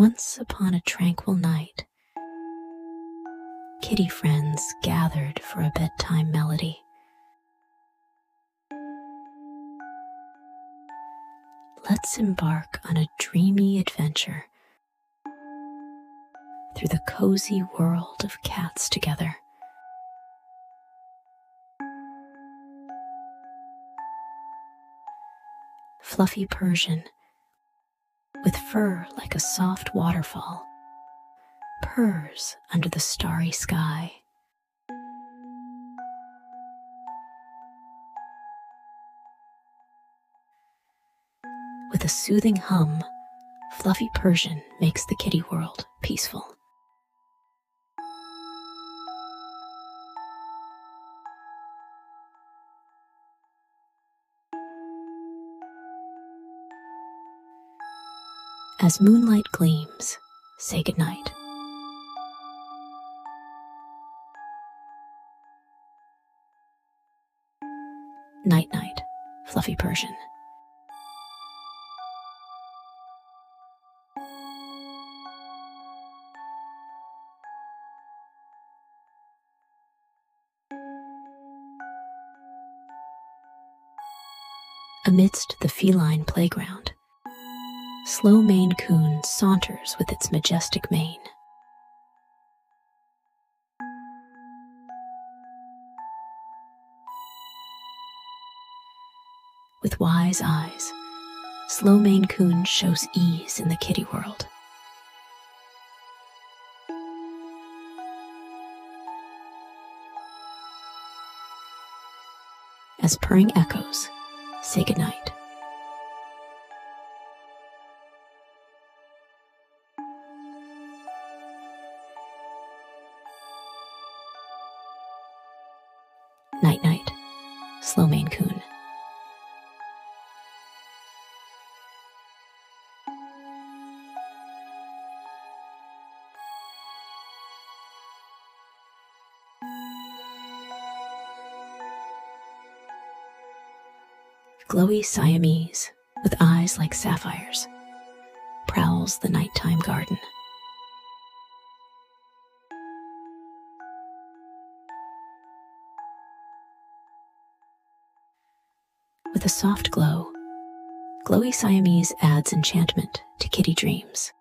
Once upon a tranquil night, kitty friends gathered for a bedtime melody. Let's embark on a dreamy adventure through the cozy world of cats together. Fluffy Persian, with fur like a soft waterfall, purrs under the starry sky. With a soothing hum, Fluffy Persian makes the kitty world peaceful. As moonlight gleams, say goodnight. Night night, Fluffy Persian. Amidst the feline playground, slow Maine Coon saunters with its majestic mane. With wise eyes, slow Maine Coon shows ease in the kitty world. As purring echoes say goodnight. Glowy Siamese, with eyes like sapphires, prowls the nighttime garden. With a soft glow, Glowy Siamese adds enchantment to kitty dreams.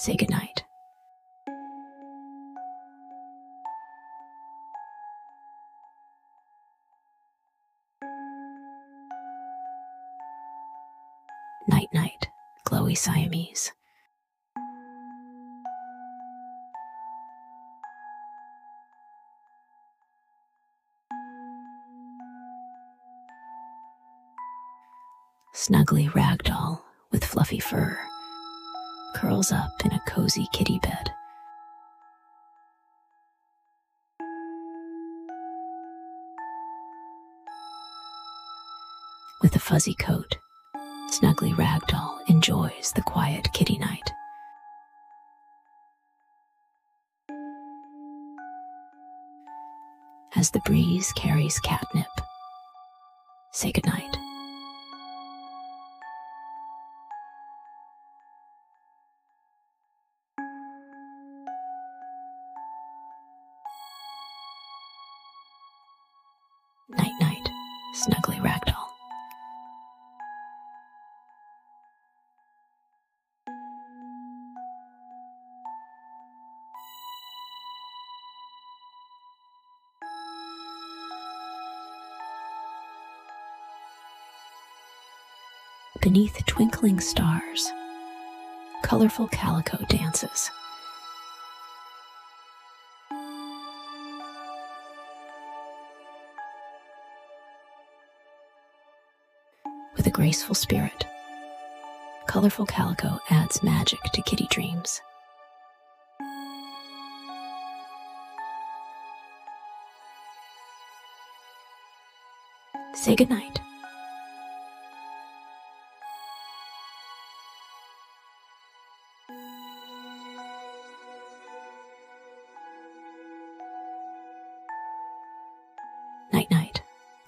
Say goodnight. Night night, glowy Siamese. Snuggly ragdoll with fluffy fur curls up in a cozy kitty bed. With a fuzzy coat, Snuggly Ragdoll enjoys the quiet kitty night. As the breeze carries catnip, say goodnight. Beneath twinkling stars, colorful calico dances. With a graceful spirit, colorful calico adds magic to kitty dreams. Say goodnight.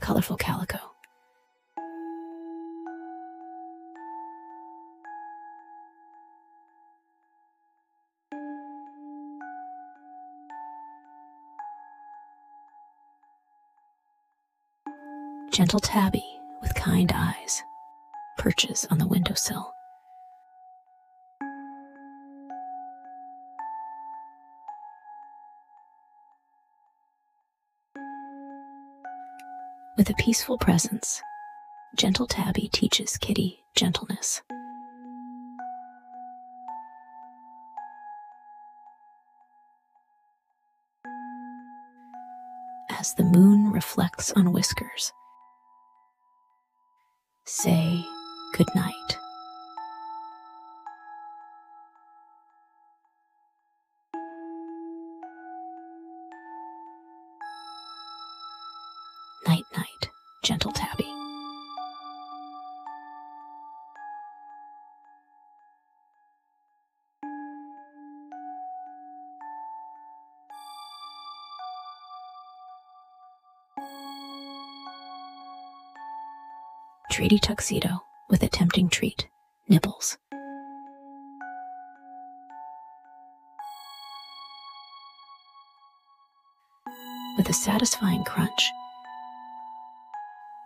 Colorful calico. Gentle Tabby, with kind eyes, perches on the windowsill. With a peaceful presence, Gentle Tabby teaches Kitty gentleness. As the moon reflects on Whiskers, say good night. Night, night, Tuxedo with a tempting treat, nibbles. With a satisfying crunch,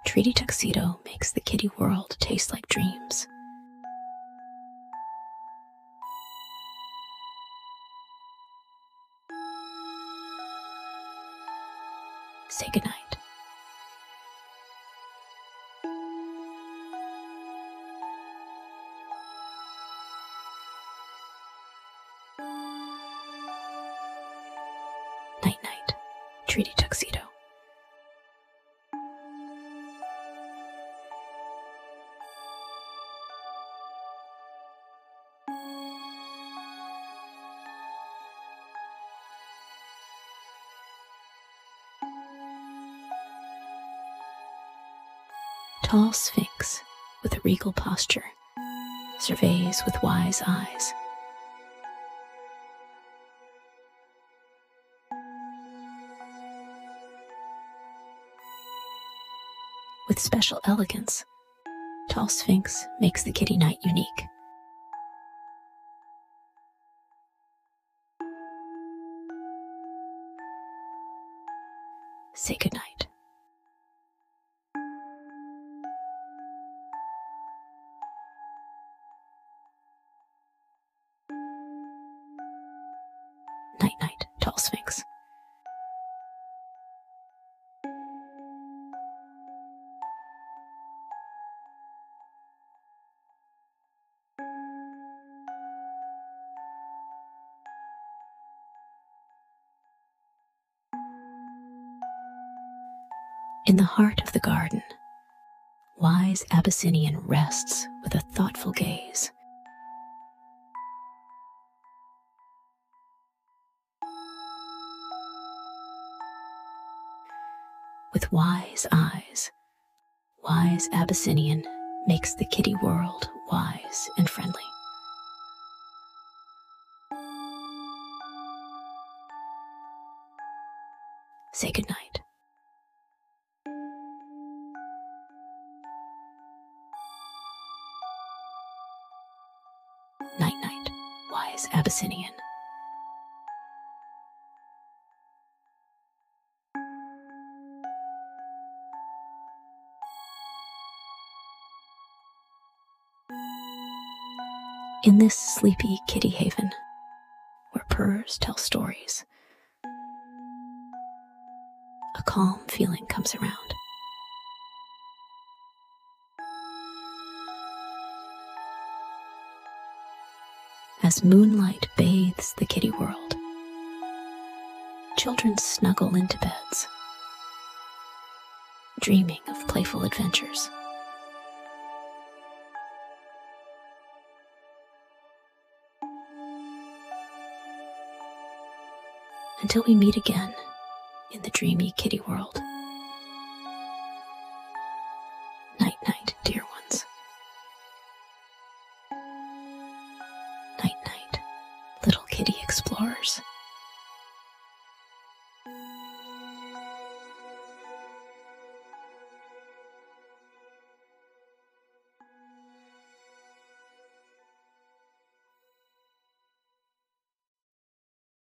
Treaty Tuxedo makes the kitty world taste like dreams. Say goodnight. Treaty Tuxedo. Tall Sphinx, with a regal posture, surveys with wise eyes. With special elegance, Tall Sphinx makes the kitty night unique. Say goodnight. Night night, Tall Sphinx. In the heart of the garden, wise Abyssinian rests with a thoughtful gaze. With wise eyes, wise Abyssinian makes the kitty world wise and friendly. Say goodnight. Wise Abyssinian. In this sleepy kitty haven, where purrs tell stories, a calm feeling comes around. As moonlight bathes the kitty world, children snuggle into beds, dreaming of playful adventures. Until we meet again in the dreamy kitty world. Explorers.